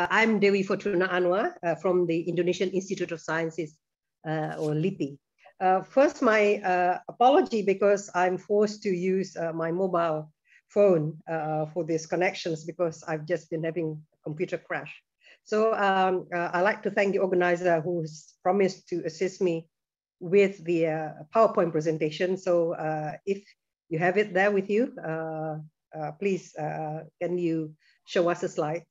I'm Dewi Fortuna Anwar uh, from the Indonesian Institute of Sciences, uh, or LIPI. Uh, first, my uh, apology because I'm forced to use uh, my mobile phone uh, for these connections because I've just been having a computer crash. So um, I'd like to thank the organizer who's promised to assist me with the PowerPoint presentation. So if you have it there with you, please, can you show us the slides?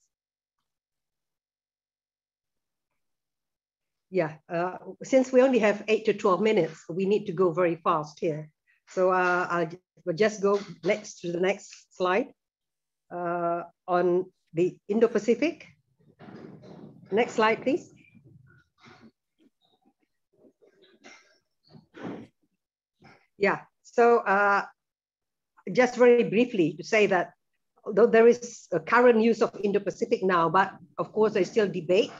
Yeah, uh, since we only have eight to 12 minutes, we need to go very fast here. So uh, I'll just go next to the next slide uh, on the Indo-Pacific. Next slide, please. Yeah, so uh, just very briefly to say that although there is a current use of Indo-Pacific now, but of course there's still debate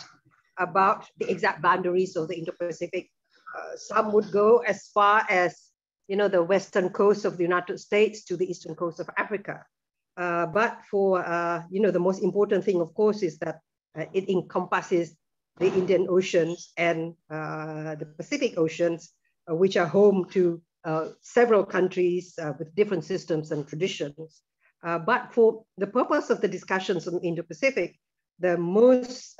about the exact boundaries of the Indo-Pacific. Uh, some would go as far as, you know, the western coast of the United States to the eastern coast of Africa. Uh, but for, uh, you know, the most important thing, of course, is that uh, it encompasses the Indian Oceans and uh, the Pacific Oceans, uh, which are home to several countries with different systems and traditions. but for the purpose of the discussions on Indo-Pacific, the most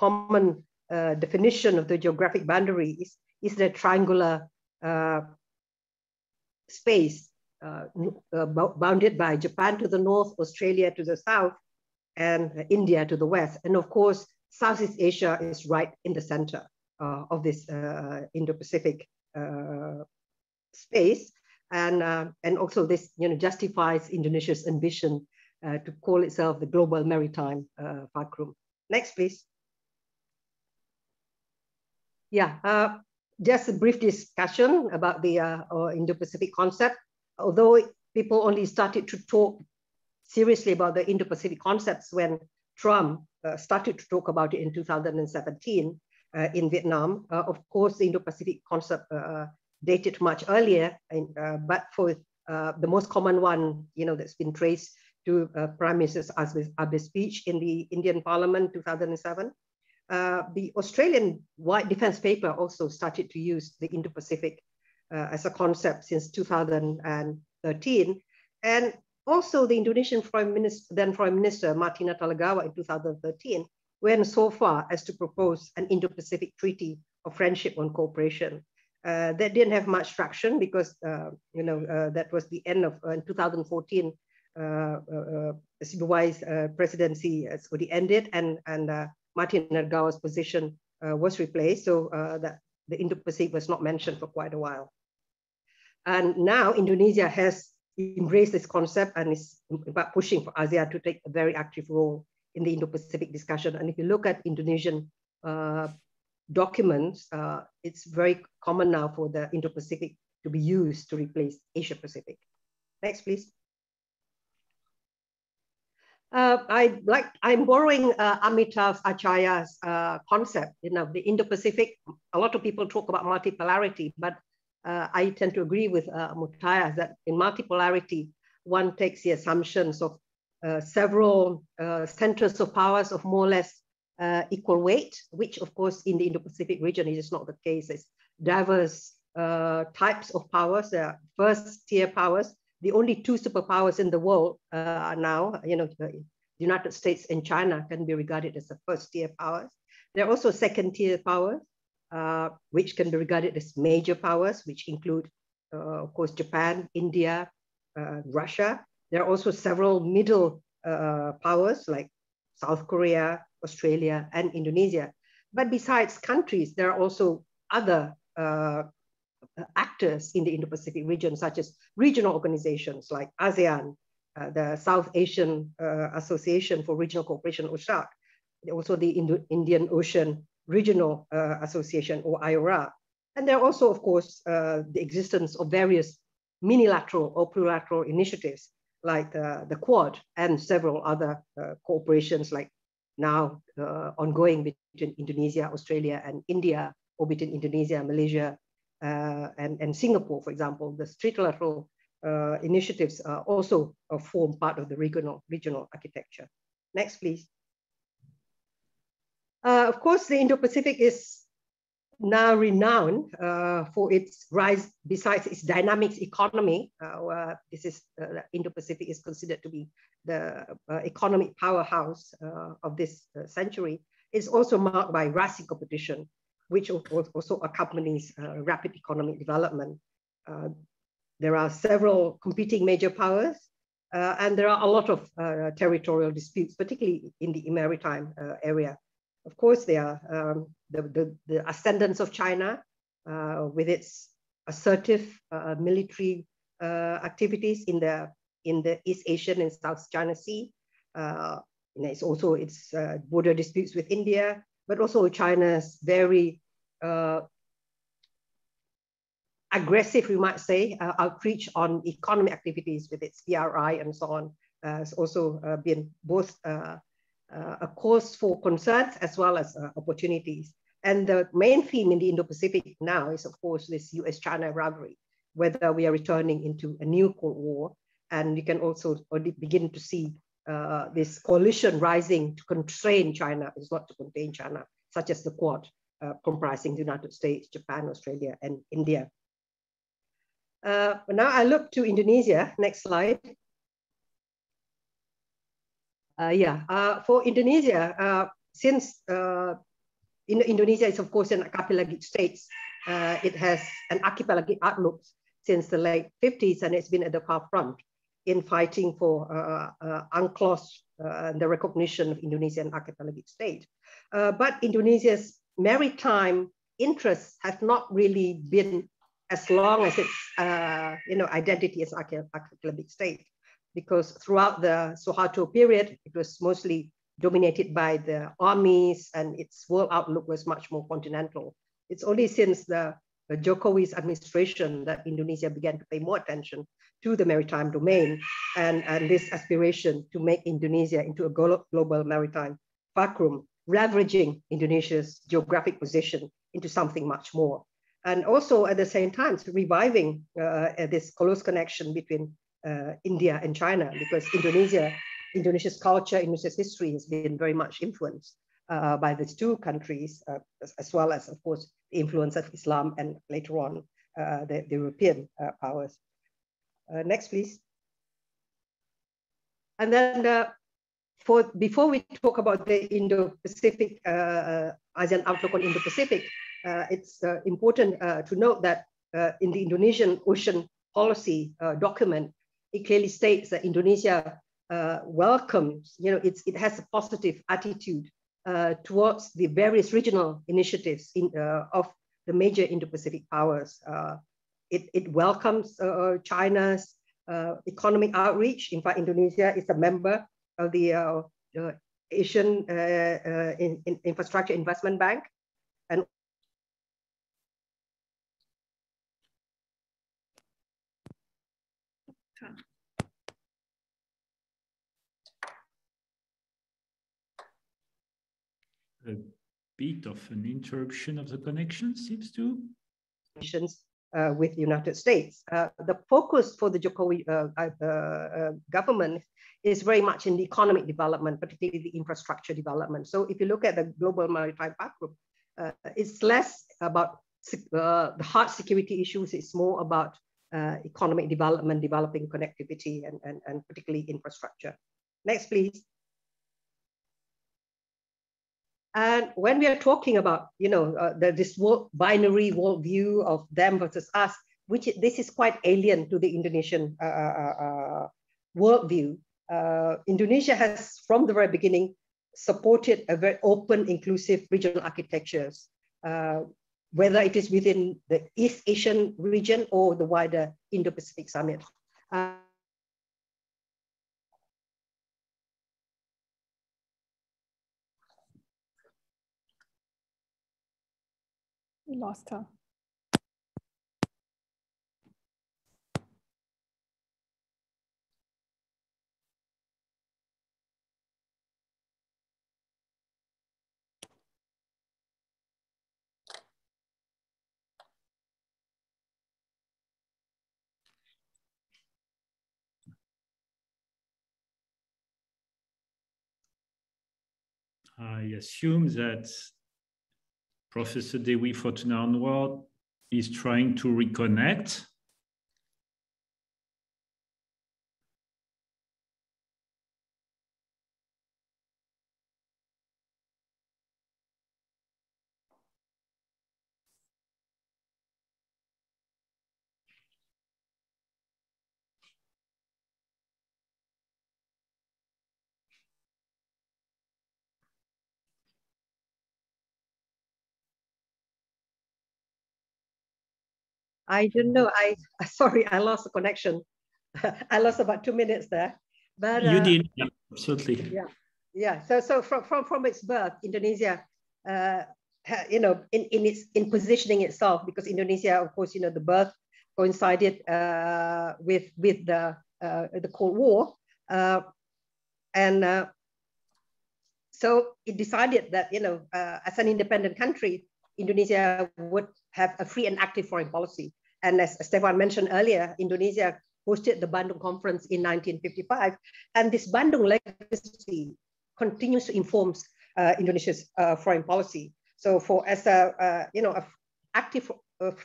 common uh, definition of the geographic boundaries is the triangular uh, space uh, uh bounded by Japan to the north, Australia to the south, and India to the west. And of course, Southeast Asia is right in the center uh, of this uh, Indo-Pacific space. And, and also this you know, justifies Indonesia's ambition to call itself the global maritime fulcrum. Next, please. Yeah, uh, just a brief discussion about the uh, Indo-Pacific concept. Although people only started to talk seriously about the Indo-Pacific concepts when Trump uh, started to talk about it in 2017 uh, in Vietnam. Uh, of course, the Indo-Pacific concept uh, dated much earlier, and, but for the most common one, you know, that's been traced to Prime Minister Abe's speech in the Indian Parliament 2007. Uh, the Australian White Defense Paper also started to use the Indo-Pacific uh, as a concept since 2013. And also the Indonesian Foreign Minister, then Foreign Minister Marty Natalegawa in 2013 went so far as to propose an Indo-Pacific Treaty of Friendship and Cooperation. Uh, that didn't have much traction because, uh, you know, uh, that was the end of uh, 2014, uh, uh, Civil Wise presidency already ended and, and Marty Natalegawa's position uh, was replaced, so uh, that the Indo-Pacific was not mentioned for quite a while. And now Indonesia has embraced this concept and is pushing for ASEAN to take a very active role in the Indo-Pacific discussion. And if you look at Indonesian uh, documents, uh, it's very common now for the Indo-Pacific to be used to replace Asia-Pacific. Next, please. Uh, I like I'm borrowing uh, Amitav Acharya's uh, concept. You know, the Indo-Pacific. A lot of people talk about multipolarity, but uh, I tend to agree with uh, Acharya that in multipolarity, one takes the assumptions of uh, several centers of powers of more or less equal weight, which of course in the Indo-Pacific region is not the case. It's diverse types of powers. There are first tier powers the only two superpowers in the world uh, now, you know, the United States and China can be regarded as the first tier powers. There are also second tier powers, uh, which can be regarded as major powers, which include, uh, of course, Japan, India, uh, Russia. There are also several middle uh, powers like South Korea, Australia, and Indonesia. But besides countries, there are also other uh, actors in the Indo-Pacific region, such as regional organizations like ASEAN, uh, the South Asian uh, Association for Regional Cooperation, SAARC, also the Indo Indian Ocean Regional uh, Association, or IORA. And there are also, of course, uh, the existence of various minilateral or plurilateral initiatives like uh, the Quad and several other cooperations like now ongoing between Indonesia, Australia, and India, or between Indonesia, Malaysia, uh, and, and Singapore, for example, the trilateral uh, initiatives uh, also form part of the regional, regional architecture. Next, please. Uh, of course, the Indo-Pacific is now renowned uh, for its rise, besides its dynamics economy. Uh, this is uh, Indo-Pacific is considered to be the uh, economic powerhouse uh, of this century. It's also marked by rising competition, which also accompanies rapid economic development. there are several competing major powers, and there are a lot of territorial disputes, particularly in the maritime area. Of course, there are um, the, the, the, ascendance of China uh, with its assertive uh, military uh, activities in the in the East Asian and South China Sea. Uh, it's also its uh, border disputes with India, but also China's very uh, aggressive, we might say, outreach on economic activities with its BRI and so on has also been both uh, a cause for concerns as well as uh, opportunities. And the main theme in the Indo-Pacific now is, of course, this US-China rivalry, whether we are returning into a new Cold War. And you can also begin to see uh, this coalition rising to constrain China, is not to contain China, such as the Quad, uh, comprising the United States, Japan, Australia, and India. Uh, now I look to Indonesia, next slide. Uh, yeah, uh, for Indonesia, since in Indonesia is of course an archipelagic state, it has an archipelagic outlook since the late 50s and it's been at the far front in fighting for uh, uh, UNCLOS, uh, the recognition of Indonesian archipelagic state. Uh, but Indonesia's maritime interests have not really been as long as its you know, identity as archipelagic state because throughout the Suharto period, it was mostly dominated by the armies and its world outlook was much more continental. It's only since the, the Jokowi's administration that Indonesia began to pay more attention to the maritime domain and, and this aspiration to make Indonesia into a global maritime fulcrum, leveraging Indonesia's geographic position into something much more. And also at the same time, reviving uh, this close connection between uh, India and China because Indonesia, Indonesia's culture, Indonesia's history has been very much influenced uh, by these two countries, uh, as, as, well as, of course, the influence of Islam and later on uh, the, the, European uh, powers. Uh, next, please. And then uh, for before we talk about the Indo-Pacific uh, uh, ASEAN outlook on Indo-Pacific, it's important to note that in the Indonesian ocean policy document, it clearly states that Indonesia uh, welcomes, you know, it has a positive attitude uh, towards the various regional initiatives in, uh, of the major Indo-Pacific powers. Uh, it, it welcomes uh, China's uh, economic outreach. In fact, Indonesia is a member of the Asian in, in Infrastructure Investment Bank and a bit of an interruption of the connection, seems to. Uh, with the United States. Uh, the focus for the Jokowi uh, uh, uh, government is very much in the economic development, particularly the infrastructure development. So if you look at the global maritime backgroup, uh, it's less about the hard security issues. It's more about economic development, developing connectivity, and, and, and particularly infrastructure. Next, please. And when we are talking about, you know, uh, the, this world, binary worldview of them versus us, which this is quite alien to the Indonesian uh, uh, uh worldview. Uh, Indonesia has, from the very beginning, supported a very open, inclusive regional architectures, uh, whether it is within the East Asian region or the wider Indo-Pacific Summit. lost her. I assume that Professor Dewi Fortuna Anwar is trying to reconnect I don't know. I sorry, I lost the connection. I lost about two minutes there. But you uh, did, yeah, absolutely. Yeah, yeah. So, so from from from its birth, Indonesia, uh, you know, in in its in positioning itself, because Indonesia, of course, you know, the birth coincided uh, with with the uh, the Cold War, uh, and uh, so it decided that you know, uh, as an independent country, Indonesia would have a free and active foreign policy. And as Stéphane mentioned earlier, Indonesia hosted the Bandung Conference in 1955. And this Bandung legacy continues to inform uh, Indonesia's uh, foreign policy. So for as a, uh, you know, active,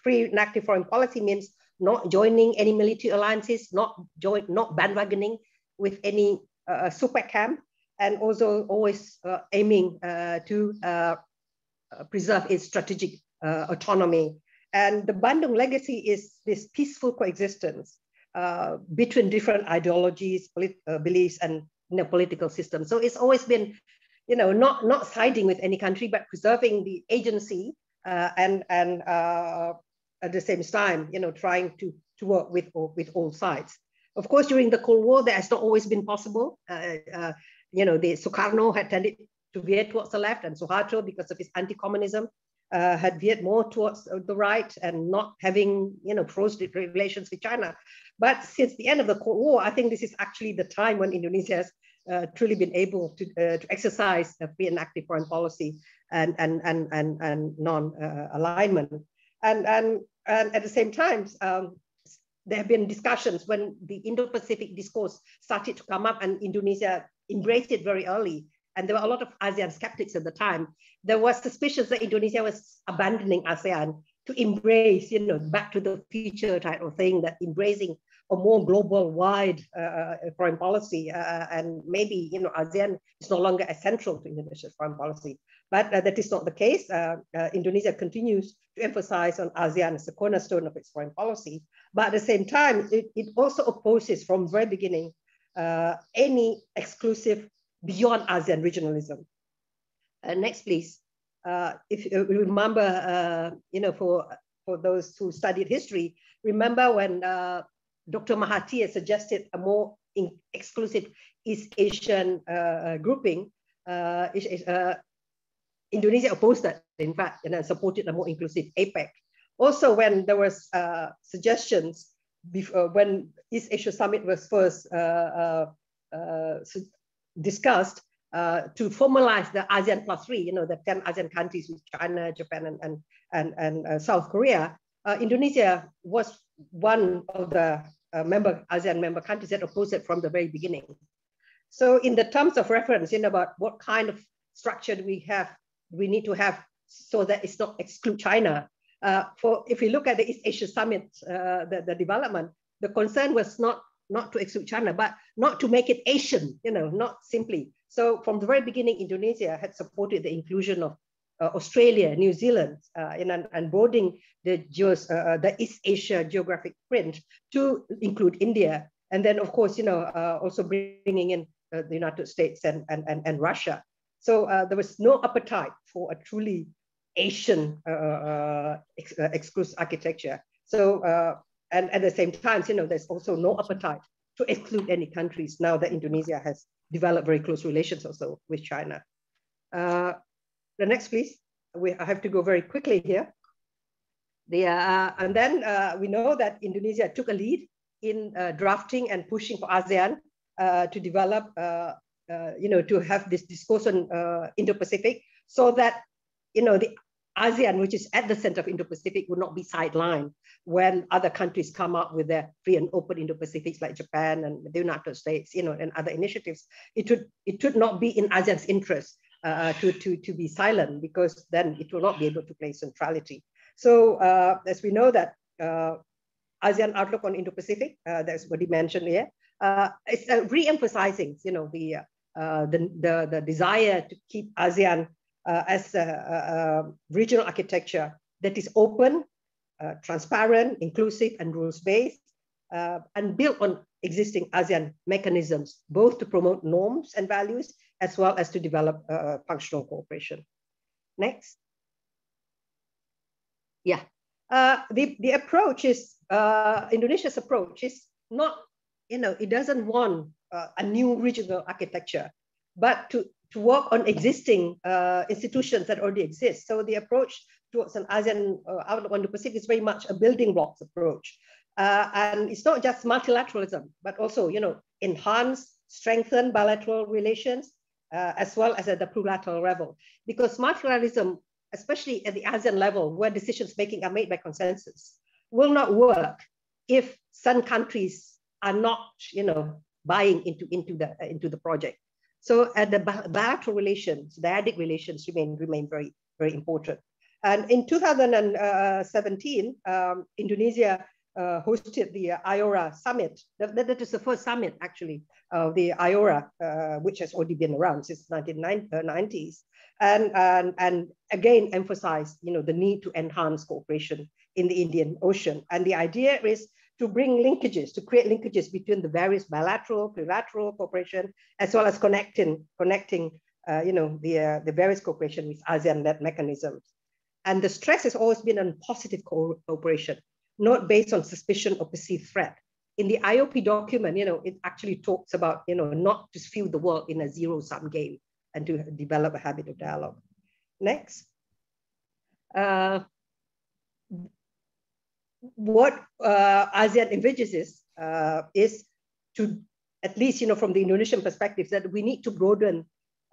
free and active foreign policy means not joining any military alliances, not join, not bandwagoning with any uh, super camp, and also always uh, aiming uh, to preserve its strategic autonomy and the Bandung legacy is this peaceful coexistence uh, between different ideologies, uh, beliefs, and you know, political systems. So it's always been, you know, not not siding with any country, but preserving the agency uh, and and uh, at the same time, you know, trying to to work with with all sides. Of course, during the Cold War, that has not always been possible. Uh, uh, you know, the Sukarno had tended to veer towards the left, and Suharto, because of his anti-communism, uh, had veered more towards the right and not having, you know, pros relations with China. But since the end of the Cold War, I think this is actually the time when Indonesia has uh, truly been able to, uh, to exercise a free and active foreign policy and, and, and, and, and non-alignment. and, and, and at the same time, um, there have been discussions when the Indo-Pacific discourse started to come up and Indonesia embraced it very early and there were a lot of ASEAN skeptics at the time. There was suspicion that Indonesia was abandoning ASEAN to embrace, you know, back to the future type of thing, that embracing a more global wide uh, uh foreign policy. Uh, and maybe, you know, ASEAN is no longer essential to Indonesia's foreign policy. But uh, that is not the case. Uh, uh, Indonesia continues to emphasize on ASEAN as the cornerstone of its foreign policy. But at the same time, it, it also opposes from very beginning any exclusive beyond ASEAN regionalism. Uh, next, please. Uh, if you remember, uh, you know, for, for those who studied history, remember when uh, Dr. Mahathir suggested a more exclusive East Asian uh, grouping, uh, Indonesia opposed that, in fact, and then supported a more inclusive APEC. Also, when there was suggestions before, when East Asia Summit was first discussed uh, to formalize the ASEAN plus three, you know, the 10 ASEAN countries with China, Japan, and, and, and, and uh, South Korea, uh, Indonesia was one of the uh, member ASEAN member countries that opposed it from the very beginning. So in the terms of reference, you know, about what kind of structure do we have, we need to have so that it's not exclude China. Uh, for if we look at the East Asia Summit, uh, the, the development, the concern was not not to exclude China, but not to make it Asian, you know, not simply. So from the very beginning, Indonesia had supported the inclusion of uh, Australia, New Zealand, uh, in, and, and broadening the, uh, uh, the East Asia geographic print to include India. And then, of course, you know, uh, also bringing in uh, the United States and, and, and, and Russia. So there was no appetite for a truly Asian ex exclusive architecture. So and at the same time, you know, there's also no appetite to exclude any countries now that Indonesia has developed very close relations also with China. Uh, the next, please. We, I have to go very quickly here. The, uh, and then uh, we know that Indonesia took a lead in uh, drafting and pushing for ASEAN uh, to develop, uh, you know, to have this discourse on Indo-Pacific so that, you know, the ASEAN, which is at the center of Indo-Pacific, would not be sidelined when other countries come up with their free and open Indo-Pacifics like Japan and the United States, you know, and other initiatives. It would, it would not be in ASEAN's interest uh, to, to, to be silent because then it will not be able to play centrality. So uh, as we know that uh, ASEAN outlook on Indo-Pacific, uh, that's what he mentioned here, uh, it's uh, re-emphasizing, you know, the, the, the, the, desire to keep ASEAN as a, a, regional architecture that is open, transparent, inclusive, and rules-based, and built on existing ASEAN mechanisms, both to promote norms and values, as well as to develop uh, functional cooperation. Next. Yeah, uh, the, the approach is, uh, Indonesia's approach is not, you know, it doesn't want uh, a new regional architecture, but to, to work on existing uh, institutions that already exist. So the approach towards an ASEAN uh, outlook on the Pacific is very much a building blocks approach. Uh, and it's not just multilateralism, but also, you know, enhance, strengthen bilateral relations, uh, as well as at the plurilateral level. Because multilateralism, especially at the ASEAN level, where decisions making are made by consensus, will not work if some countries are not, you know, buying into, into, the, into the project. So at the bilateral relations, dyadic relations remain, remain very, very important. And in 2017, um, Indonesia uh, hosted the IORA summit. That, that is the first summit, actually, of the IORA, uh, which has already been around since the 1990s. And, and, and again, emphasized you know, the need to enhance cooperation in the Indian Ocean. And the idea is to bring linkages, to create linkages between the various bilateral, plurilateral cooperation, as well as connecting, connecting uh, you know, the, uh, the various cooperation with ASEAN-led mechanisms. And the stress has always been on positive cooperation not based on suspicion or perceived threat. In the AOIP document, you know, it actually talks about, you know, not to view the world in a zero-sum game and to develop a habit of dialogue. Next. Uh, what uh, ASEAN envisages uh, is to, at least, you know, from the Indonesian perspective, that we need to broaden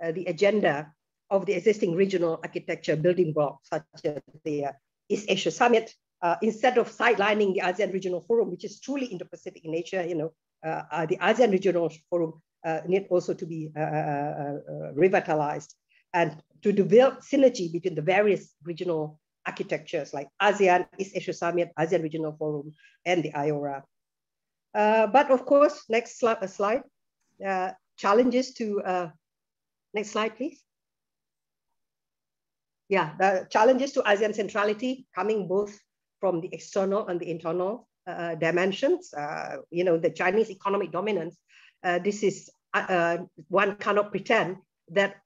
uh, the agenda of the existing regional architecture building blocks, such as the uh, East Asia Summit, uh, instead of sidelining the ASEAN Regional Forum, which is truly Indo-Pacific in nature, you know, uh, the ASEAN Regional Forum need also to be revitalized and to develop synergy between the various regional architectures like ASEAN, East Asia Summit, ASEAN Regional Forum, and the IORA. but of course, next slide, slide challenges to, next slide, please yeah, the challenges to ASEAN centrality coming both from the external and the internal uh, dimensions. Uh, you know, the Chinese economic dominance, uh, this is, uh, uh, one cannot pretend that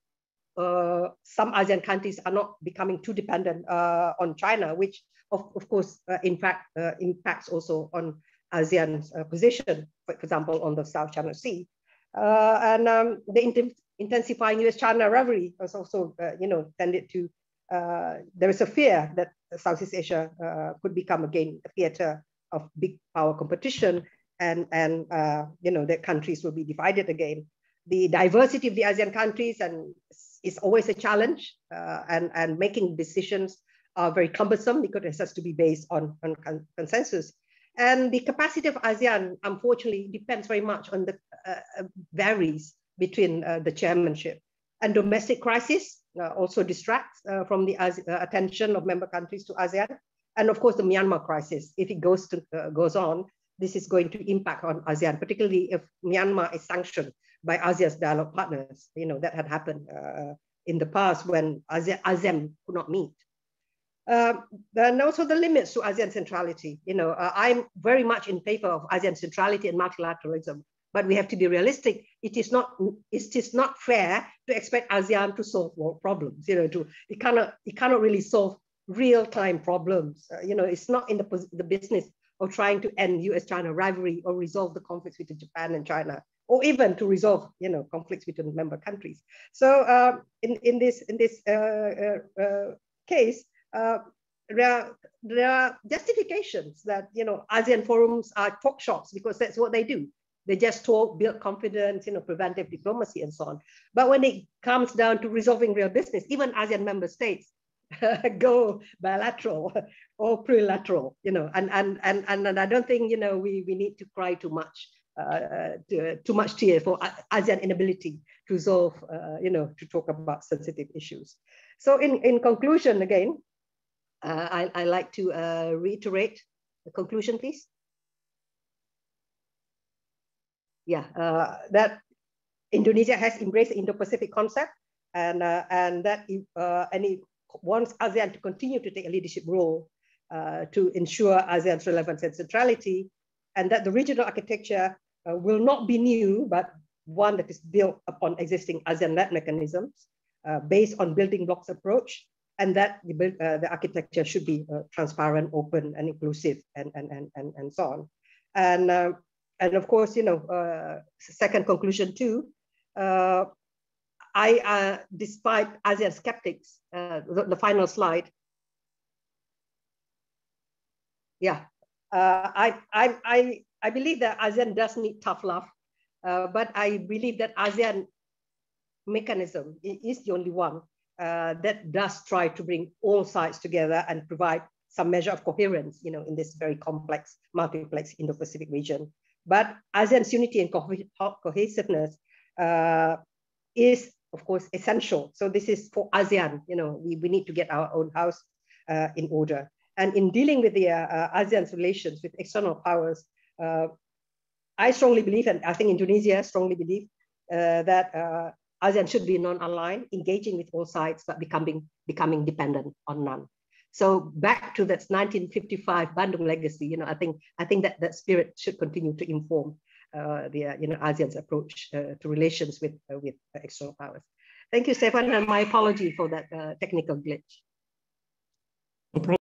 uh, some ASEAN countries are not becoming too dependent on China, which of, of course, in fact, impacts also on ASEAN's position, for example, on the South China Sea. and um, the int intensifying US-China rivalry has also, you know, tended to uh, there is a fear that Southeast Asia uh, could become again a theater of big power competition and, and uh, you know, the countries will be divided again. The diversity of the ASEAN countries and is always a challenge uh, and, and making decisions are very cumbersome because it has to be based on, on consensus. And the capacity of ASEAN, unfortunately, depends very much on the, uh, varies between uh, the chairmanship. And domestic crisis uh, also distracts uh, from the uh, attention of member countries to ASEAN. And of course, the Myanmar crisis, if it goes, to, goes on, this is going to impact on ASEAN, particularly if Myanmar is sanctioned by ASEAN's dialogue partners. You know, that had happened in the past when ASEAN, could not meet. Uh, and also the limits to ASEAN centrality. You know, uh, I'm very much in favor of ASEAN centrality and multilateralism but we have to be realistic. It is not it is not fair to expect ASEAN to solve world problems. You know, to it cannot it cannot really solve real time problems. Uh, you know, it's not in the the business of trying to end U.S.-China rivalry or resolve the conflicts between Japan and China, or even to resolve you know conflicts between member countries. So uh, in in this in this uh, uh, case. there are, there are justifications that you know ASEAN forums are talk shops because that's what they do they just talk, build confidence, you know, preventive diplomacy and so on. But when it comes down to resolving real business, even ASEAN member states go bilateral or plurilateral, you know, and, and, and, and, I don't think, you know, we, we need to cry too much uh, too much tear for ASEAN inability to resolve, uh, you know, to talk about sensitive issues. So in, in conclusion, again, uh, I, I like to uh, reiterate the conclusion, please. Yeah, uh, that Indonesia has embraced the Indo-Pacific concept and, uh, and that and it wants ASEAN to continue to take a leadership role to ensure ASEAN's relevance and centrality and that the regional architecture uh, will not be new, but one that is built upon existing ASEAN-led mechanisms uh, based on building blocks approach, and that the, uh, the architecture should be uh, transparent, open, and inclusive, and, and, and, and, and so on. And, uh, and of course, you know, uh, second conclusion too, I, despite ASEAN skeptics, the, the, final slide, yeah, I, I, I, I believe that ASEAN does need tough love, uh, but I believe that ASEAN mechanism is the only one uh, that does try to bring all sides together and provide some measure of coherence, you know, in this very complex, multiplex Indo-Pacific region. But ASEAN's unity and co cohesiveness uh, is, of course, essential. So this is for ASEAN. You know, we, we need to get our own house uh, in order. And in dealing with the uh, uh ASEAN's relations with external powers, I strongly believe, and I think Indonesia strongly believe, uh, that uh, ASEAN should be non-aligned, engaging with all sides, but becoming, becoming dependent on none. So back to that 1955 Bandung legacy, you know, I think I think that that spirit should continue to inform uh, the uh, you know ASEAN's approach uh, to relations with uh, with external powers. Thank you, Stéphane, and my apology for that technical glitch.